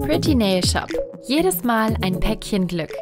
Pretty Nail Shop. Jedes Mal ein Päckchen Glück.